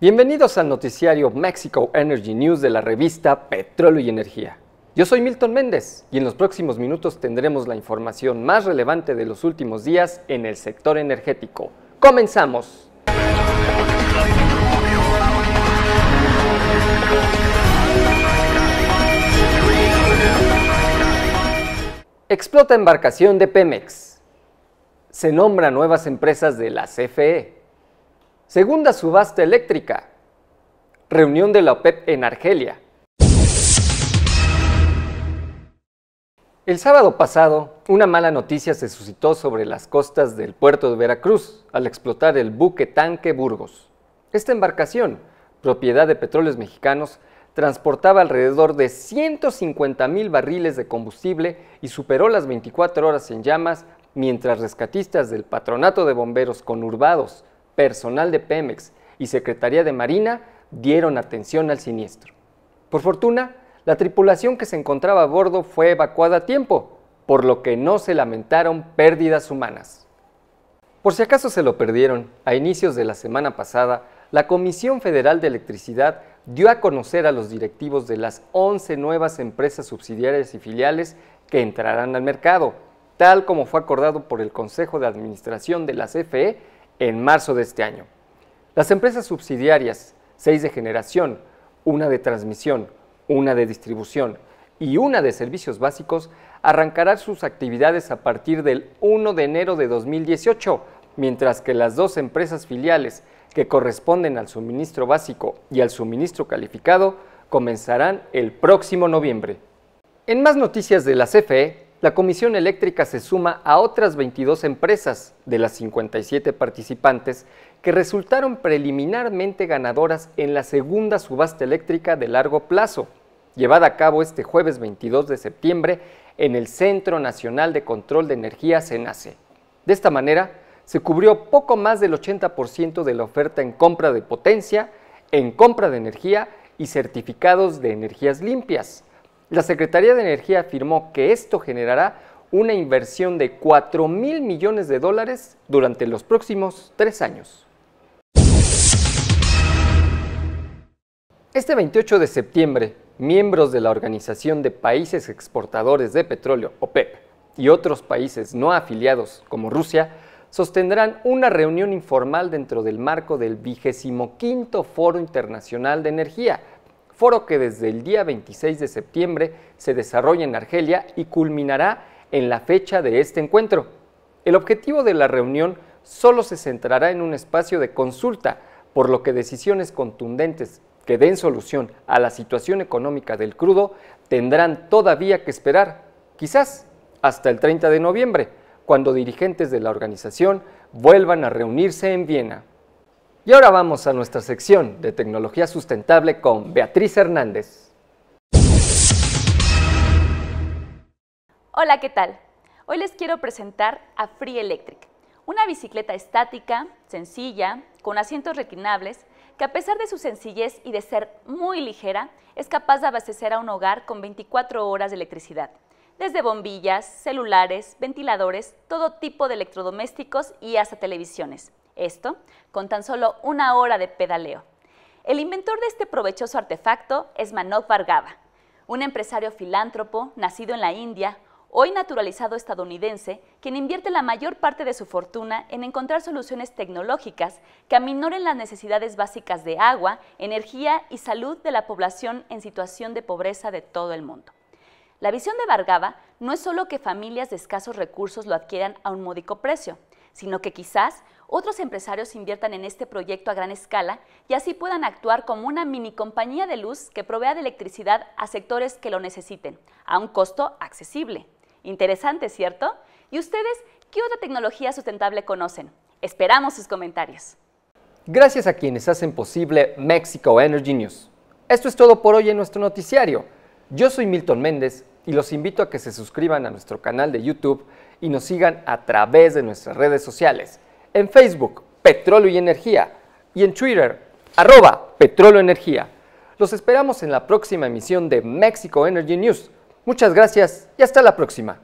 Bienvenidos al noticiario Mexico Energy News de la revista Petróleo y Energía. Yo soy Milton Méndez y en los próximos minutos tendremos la información más relevante de los últimos días en el sector energético. ¡Comenzamos! Explota embarcación de Pemex. Se nombra nuevas empresas de la CFE. Segunda subasta eléctrica. Reunión de la OPEP en Argelia. El sábado pasado, una mala noticia se suscitó sobre las costas del puerto de Veracruz al explotar el buque tanque Burgos. Esta embarcación, propiedad de petróleos mexicanos, transportaba alrededor de 150 mil barriles de combustible y superó las 24 horas en llamas mientras rescatistas del Patronato de Bomberos conurbados, personal de Pemex y Secretaría de Marina dieron atención al siniestro. Por fortuna, la tripulación que se encontraba a bordo fue evacuada a tiempo, por lo que no se lamentaron pérdidas humanas. Por si acaso se lo perdieron, a inicios de la semana pasada, la Comisión Federal de Electricidad dio a conocer a los directivos de las 11 nuevas empresas subsidiarias y filiales que entrarán al mercado, tal como fue acordado por el Consejo de Administración de la CFE en marzo de este año. Las empresas subsidiarias, seis de generación, una de transmisión, una de distribución y una de servicios básicos, arrancarán sus actividades a partir del 1 de enero de 2018, mientras que las dos empresas filiales, que corresponden al suministro básico y al suministro calificado comenzarán el próximo noviembre. En más noticias de la CFE, la Comisión Eléctrica se suma a otras 22 empresas de las 57 participantes que resultaron preliminarmente ganadoras en la segunda subasta eléctrica de largo plazo, llevada a cabo este jueves 22 de septiembre en el Centro Nacional de Control de Energía CENACE. De esta manera, se cubrió poco más del 80% de la oferta en compra de potencia, en compra de energía y certificados de energías limpias. La Secretaría de Energía afirmó que esto generará una inversión de 4 mil millones de dólares durante los próximos tres años. Este 28 de septiembre, miembros de la Organización de Países Exportadores de Petróleo, OPEP, y otros países no afiliados como Rusia, sostendrán una reunión informal dentro del marco del vigésimo quinto Foro Internacional de Energía, foro que desde el día 26 de septiembre se desarrolla en Argelia y culminará en la fecha de este encuentro. El objetivo de la reunión solo se centrará en un espacio de consulta, por lo que decisiones contundentes que den solución a la situación económica del crudo tendrán todavía que esperar, quizás hasta el 30 de noviembre, cuando dirigentes de la organización vuelvan a reunirse en Viena. Y ahora vamos a nuestra sección de tecnología sustentable con Beatriz Hernández. Hola, ¿qué tal? Hoy les quiero presentar a Free Electric, una bicicleta estática, sencilla, con asientos reclinables, que a pesar de su sencillez y de ser muy ligera, es capaz de abastecer a un hogar con 24 horas de electricidad desde bombillas, celulares, ventiladores, todo tipo de electrodomésticos y hasta televisiones. Esto con tan solo una hora de pedaleo. El inventor de este provechoso artefacto es Manoj Vargava, un empresario filántropo nacido en la India, hoy naturalizado estadounidense, quien invierte la mayor parte de su fortuna en encontrar soluciones tecnológicas que aminoren las necesidades básicas de agua, energía y salud de la población en situación de pobreza de todo el mundo. La visión de Vargava no es solo que familias de escasos recursos lo adquieran a un módico precio, sino que quizás otros empresarios inviertan en este proyecto a gran escala y así puedan actuar como una mini compañía de luz que provea de electricidad a sectores que lo necesiten, a un costo accesible. Interesante, ¿cierto? ¿Y ustedes qué otra tecnología sustentable conocen? Esperamos sus comentarios. Gracias a quienes hacen posible Mexico Energy News. Esto es todo por hoy en nuestro noticiario. Yo soy Milton Méndez y los invito a que se suscriban a nuestro canal de YouTube y nos sigan a través de nuestras redes sociales. En Facebook, Petróleo y Energía, y en Twitter, arroba Petróleo Energía. Los esperamos en la próxima emisión de Mexico Energy News. Muchas gracias y hasta la próxima.